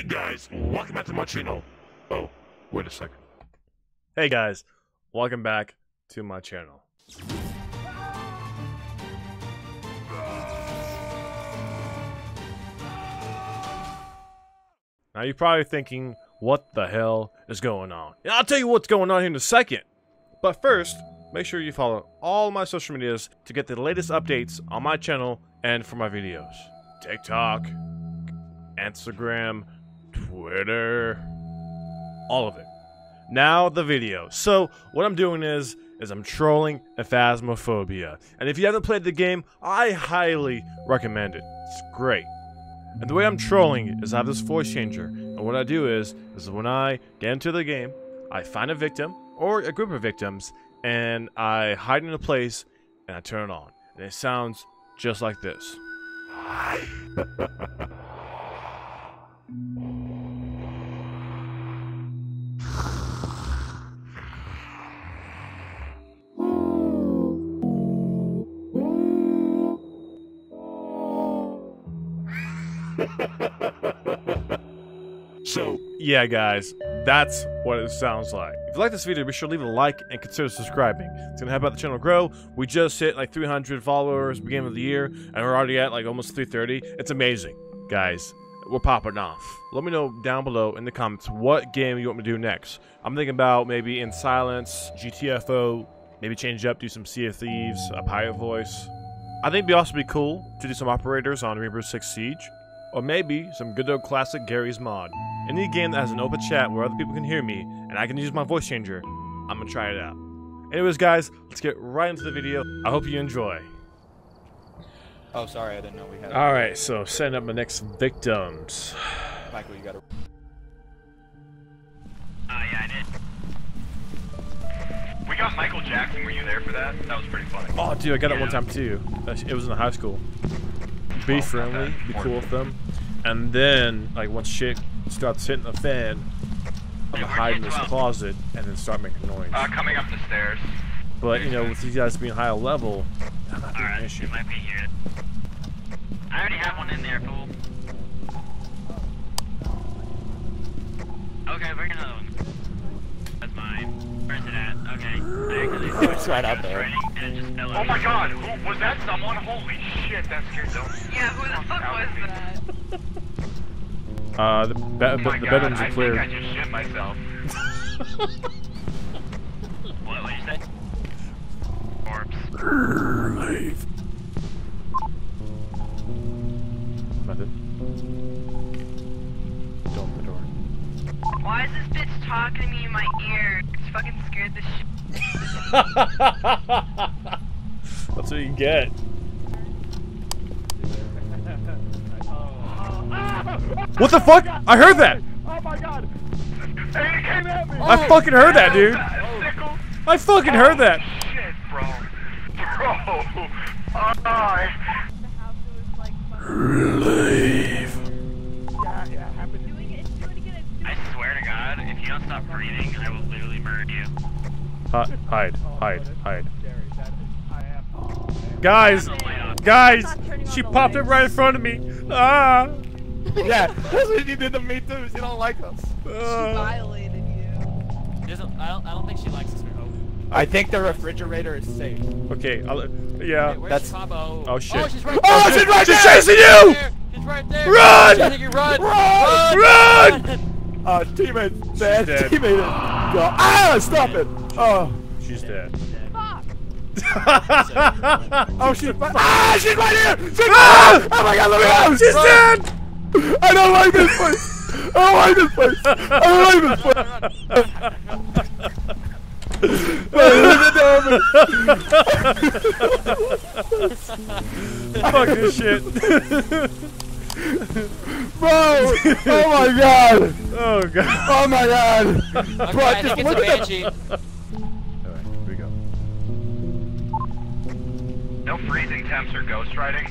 Hey guys, welcome back to my channel. Oh, wait a second. Hey guys, welcome back to my channel. Now you're probably thinking, what the hell is going on? And I'll tell you what's going on here in a second. But first, make sure you follow all my social medias to get the latest updates on my channel and for my videos. TikTok, Instagram, Twitter, all of it. Now the video. So what I'm doing is is I'm trolling Phasmophobia. And if you haven't played the game, I highly recommend it. It's great. And the way I'm trolling is I have this voice changer. And what I do is is when I get into the game, I find a victim or a group of victims and I hide in a place and I turn it on. And it sounds just like this. Yeah, guys, that's what it sounds like. If you like this video, be sure to leave a like and consider subscribing. It's gonna help out the channel grow. We just hit like 300 followers beginning of the year, and we're already at like almost 330. It's amazing, guys. We're popping off. Let me know down below in the comments what game you want me to do next. I'm thinking about maybe In Silence, GTFO, maybe change up, do some Sea of Thieves, a pirate voice. I think it'd also be cool to do some operators on Rainbow Six Siege. Or maybe some good old classic Garry's Mod. Any game that has an open chat where other people can hear me and I can use my voice changer, I'm gonna try it out. Anyways, guys, let's get right into the video. I hope you enjoy. Oh, sorry, I didn't know we had. Alright, so setting up my next victims. Michael, you got to. Uh, yeah, I did. We got Michael Jackson. Were you there for that? That was pretty funny. Oh, dude, I got it one time too. It was in high school. Be friendly, be cool with them. And then, like, once shit starts hitting the fan, I'm gonna hide in this closet and then start making noise. Uh, coming up the stairs. But, you know, with these guys being higher level, that might be an Alright, issue. it might be here. I already have one in there, fool. Okay, bring another one. That's mine. Where's it at? Okay. I It's right out there. Writing, and it just fell oh my god! Who, was that someone? Holy shit, that scared the Yeah, who the fuck was that? Uh, the, be- Oh my the god, bedrooms I are cleared. think I just shit myself. what, what'd you say? Corpse. leave. Nothing. Don't open the door. Why is this bitch talking to me in my ear? It's fucking scared the shit. That's what you get. What the fuck? I heard that! Oh my god! Hey, it came at me! I fucking heard that, dude! Oh, I fucking heard that! Oh, shit, bro. Bro. Oh, I... Leave. I swear to God, if you don't stop breathing, I will literally murder you. Hi- hide, hide, hide. Guys! Guys! She popped up right in front of me! Ah! Yeah, that's what you did to me too. She don't like us. Ah. Violated you. She doesn't. I don't. I don't think she likes us. I hope. I think the refrigerator is safe. Okay, I'll, yeah. Wait, that's- Pabo? Oh, shit. Oh, she's right Oh, she's right She's there! chasing you! She's right there. Run! Chasing you, run! Run! Run! Run! Uh, teammate, dead. dead. Teammate, gone. Ah, stop it! Oh, She's dead. Fuck. oh, she's ah, she's right here! She's Ah! Oh my God, let me out! She's dead! I don't like this place. I don't like this place. I don't like this place. Fuck this shit. Bro! Oh my god! Oh god. Oh my god! Okay, Bro, I just look at banshee. Alright, here we go. No freezing temps or ghost writing?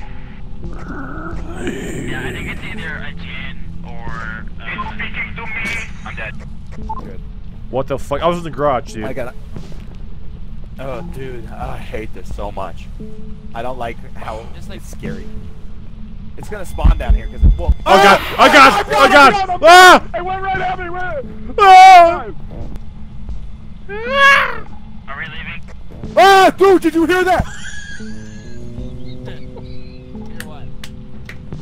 Yeah, I think it's either a Jinn or... Uh, it's speaking to me! I'm dead. Good. What the fuck? I was in the garage, dude. I gotta. Oh, dude, I hate this so much. I don't like how Just like- it's scary. It's gonna spawn down here because it will. Oh god! Oh god! Oh god! I'm Ah! It went right at me. Ah! Are we leaving? Ah, dude, did you hear that? Hear what?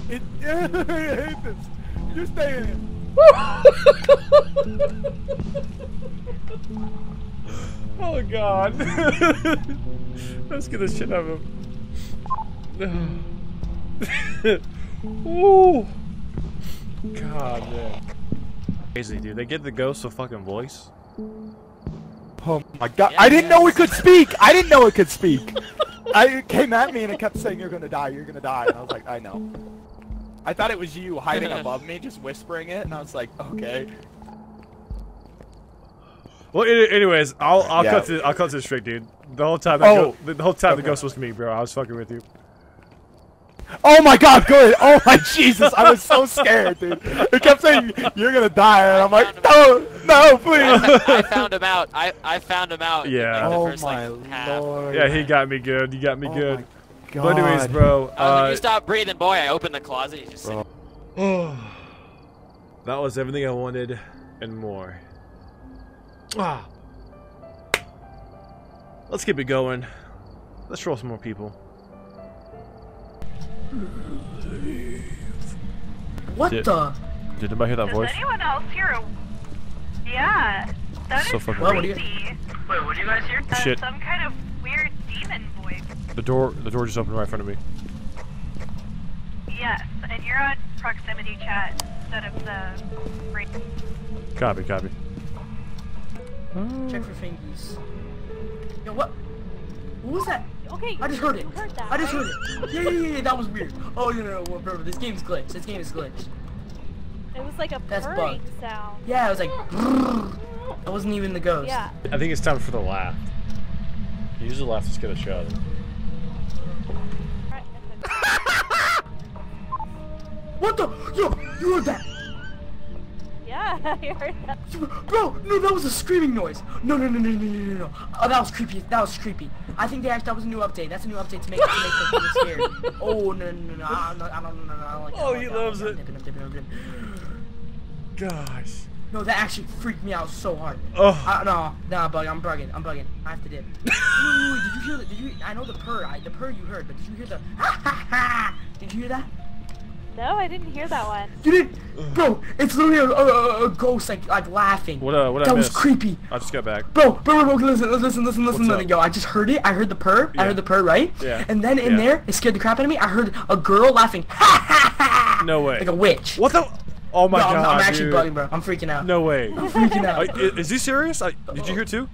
It, I hate this. You're staying in. Oh god. Let's get the shit out of him. Ooh. God, man. Crazy, dude. They get the ghost of fucking voice. Oh my god! I didn't know it could speak. I didn't know it could speak. I it came at me and it kept saying, "You're gonna die. You're gonna die." And I was like, "I know." I thought it was you hiding above me, just whispering it, and I was like, "Okay." Well, anyways, I'll I'll Yeah. cut to I'll cut to the straight, dude. The whole time, Oh. go- the whole time the ghost was me, bro. I was fucking with you. Oh my god, good! Oh my Jesus, I was so scared, dude. It kept saying, "You're gonna die," and I'm like, "No, no, please." I found him out. I I found him out. Yeah. Like, Oh first, my like, lord. Yeah, he got me good. You got me Oh good. my God. But anyways, bro. Uh, when Uh, you stop breathing, boy, I opened the closet. You just Bro. that was everything I wanted and more. Ah. Let's keep it going. Let's roll some more people. What Did- the? Did anybody hear that Does voice? anyone else hear a... Yeah. That is So fucking Well, what do you- crazy. Wait, what do you guys hear? That's Shit. some kind of weird demon voice. The door, the door just opened right in front of me. Yes, and you're on proximity chat instead of the... radio. Copy, copy. Check for fingers. Yo, what? What was that? Okay, I just heard it. heard that, I just right? heard it. Yeah, yeah, yeah, yeah, that was weird. Oh, no, no, no, well, bro, this game's glitched. This game is glitched. It was like a That's purring bugged. sound. Yeah, it was like, that wasn't even the ghost. Yeah. I think it's time for the laugh. Use the laugh to scare the shit out. What the? Yo, you heard that? Yeah, I heard that. Bro, no, that was a screaming noise. No, no, no, no, no, no, no, no. Oh, that was creepy. That was creepy. I think they actually, that was a new update. That's a new update to make, to make people scared. Oh, no, no, no, no. I don't, I don't, no, no, I don't like that. Oh, he loves it. dipping, I'm dipping, dipping. Gosh. No, that actually freaked me out so hard. Oh. I, no, no, I'm bugging. I'm bugging. I'm bugging. I have to dip. wait, did you hear the? Did you? I know the purr. I, the purr you heard, but did you hear the? Ha ha ha! Did you hear that? No, I didn't hear that one. You didn't, bro. It's literally a, a, a- a ghost like like laughing. What, uh, what I that was missed? creepy. I just got back. Bro, bro, bro, bro, listen, listen, listen, listen, What's up? listen. Yo, I just heard it. I heard the purr. Yeah. I heard the purr, right? Yeah. And then in Yeah. there, it scared the crap out of me. I heard a girl laughing. Ha ha ha! No way. Like a witch. What the? Oh my no, god. I'm, I'm actually dude. bugging, bro. I'm freaking out. No way. I'm freaking out. Like, i- is he serious? I, did you hear too?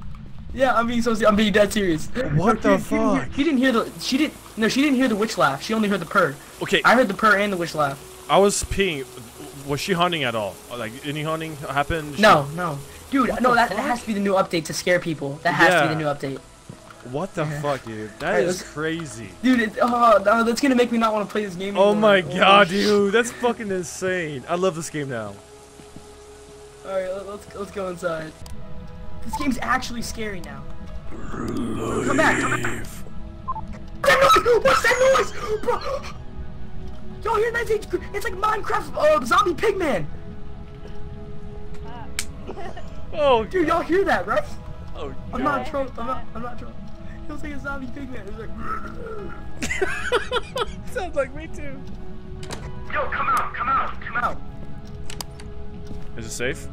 Yeah, I'm being so. I'm being dead serious. What the He- he didn't hear- fuck? He didn't hear the. She didn't. No, she didn't hear the witch laugh. She only heard the purr. Okay, I heard the purr and the witch laugh. I was peeing. Was she hunting at all? Like any hunting happened? She- No, no, dude. What no, that, that has to be the new update to scare people. That has to be the new update. What the fuck, dude? That Alright, is crazy. Dude, it, oh, no, that's gonna make me not want to play this game. Oh my Holy god, shit. dude, that's fucking insane. I love this game now. All right, let's let's go inside. This game's actually scary now. Come back, come back. That noise! What's that noise, bro? Yo, hear that? It's it's like Minecraft uh, zombie pigman. Oh, Dude, y'all hear that, right? oh I'm not I trolling. I'm not. that. I'm not trolling. It was like a zombie pigman. It was like. Sounds like me too. Yo, come out, come out, come out. Is it safe?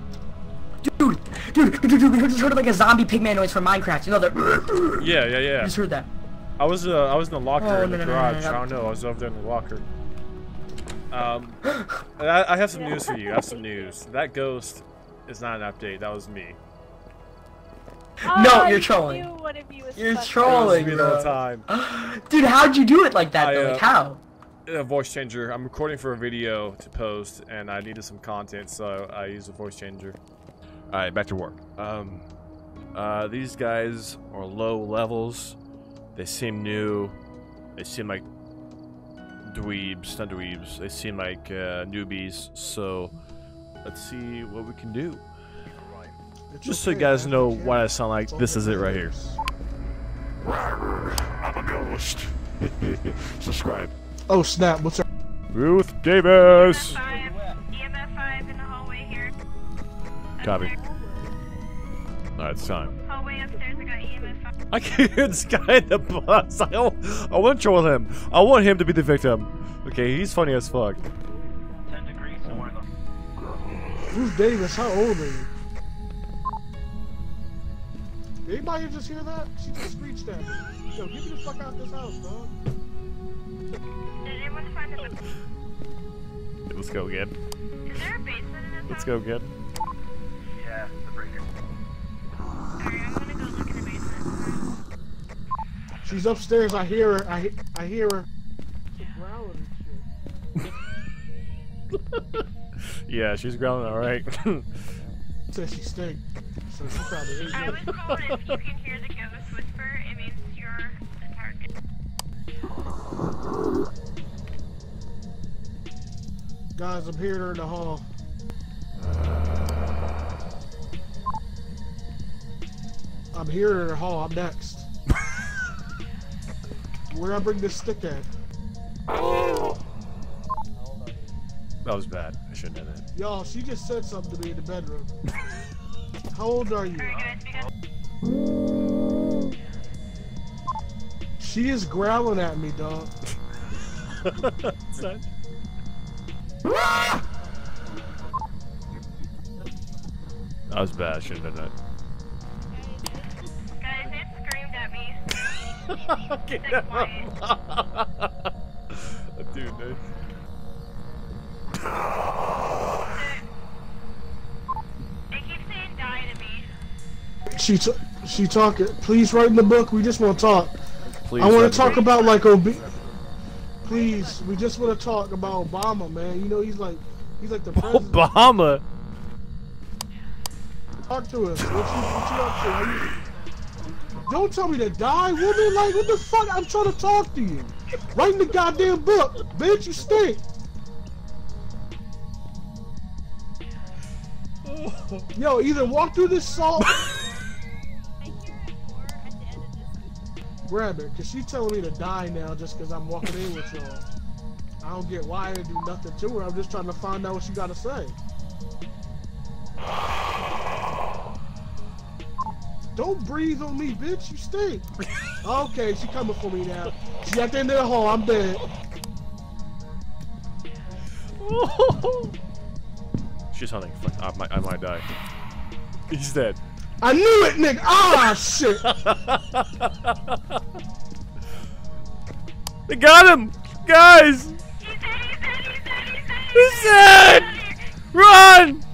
Dude, dude, dude, dude, we just heard like a zombie pigman noise from Minecraft. You know that? Yeah, yeah, I yeah. just heard that. I was uh, I was in the locker Oh, in the no, no, no, no, garage. no. I don't know. I was over there in the locker. Um, I, I have some news for you. I have some news. That ghost is not an update. That was me. No, Oh, you're trolling. knew one of you was You're fucking- trolling. Me the bro. time. Dude, how'd you do it like that I, though? uh, Like how? A voice changer. I'm recording for a video to post, and I needed some content, so I used a voice changer. All right, back to work. Um, uh, these guys are low levels. They seem new. They seem like dweebs, not dweebs. They seem like uh, newbies. So let's see what we can do. Just so you guys know why I sound like this is it right here. I'm a ghost. Subscribe. Oh snap! What's up? Ruth Davis. Copy. Alright, it's time. I got EMF five. I can hear this guy in the bus. I, don't- I want to troll him. I want him to be the victim. Okay, he's funny as fuck. Ten degrees somewhere. Who's Davis? How old are you? Did Anybody just hear that? She just screeched at me. Yo, get me the fuck out this house, dog. Did anyone find a? Let's go again. Is there a basement in this Let's house? go again. Yeah, the breaker. Alright, I'm gonna go look in the basement. She's upstairs. I hear her. I, I hear her. She's growling and shit. Yeah, she's growling alright. Says she stink. So she probably hates I was told if you can hear the ghost whisper, it means you're the target. Guys, I'm hearing her in the hall. I'm here her in the hall. I'm next. Where I bring this stick at? that was bad. I shouldn't have done Y'all, she just said something to me in the bedroom. How old are you? Alright guys, She is growling at me, dog. that. That was bad. I shouldn't have done guys, that. Stay quiet. Dude, dude. It keeps saying die to me. She she talking. Please write in the book. We just want to talk. Please. I want to talk me- about like Ob. Please, we just want to talk about Obama, man. You know he's like he's like the president. Obama. Talk to us. What you, what you up to? Don't tell me to die, woman. Like what the fuck? I'm trying to talk to you. Write in the goddamn book, bitch. You stink. Yo, either walk through this salt, grab it, cause she's telling me to die now just cause I'm walking in with y'all. I don't get why I didn't do nothing to her. I'm just trying to find out what she gotta say. Don't breathe on me, bitch. You stink. okay, she coming for me now. She at the end of the hall. I'm dead. She's hunting. Fuck, I might, I might die. He's dead. I knew it, nigga. Ah, shit. They got him! Guys! He's dead, he's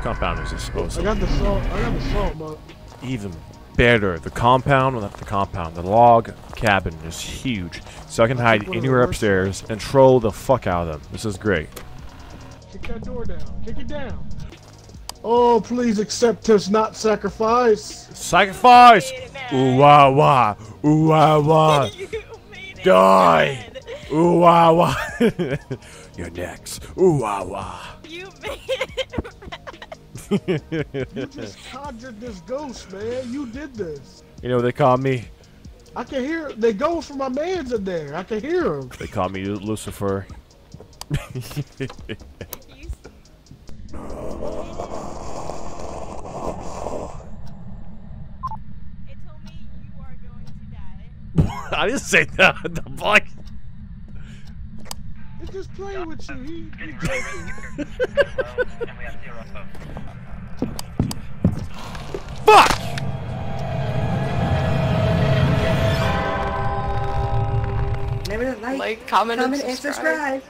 What compound is this supposed I to got the salt. I got the salt, but Even better. The compound, well, not the compound, the log cabin is huge. So I can hide one of the anywhere upstairs and troll the fuck out of them. This is great. kick that door down. Kick it down. Oh, please accept his not sacrifice. Sacrifice! Ooh wah wah! Ooh wah wah! Die! Ooh wah wah! You're next. Ooh wah wah! You made it. You just conjured this ghost, man. You did this. You know what they call me? I can hear they go from my man's in there. I can hear them. They call me Lucifer. It told me you are going to die. I didn't say that. The black. He's just playing with you. He, he joking. and we have zero Fuck! Remember to like, Like, comment, comment, and and subscribe. subscribe.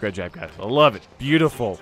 Great job, guys. I love it. Beautiful.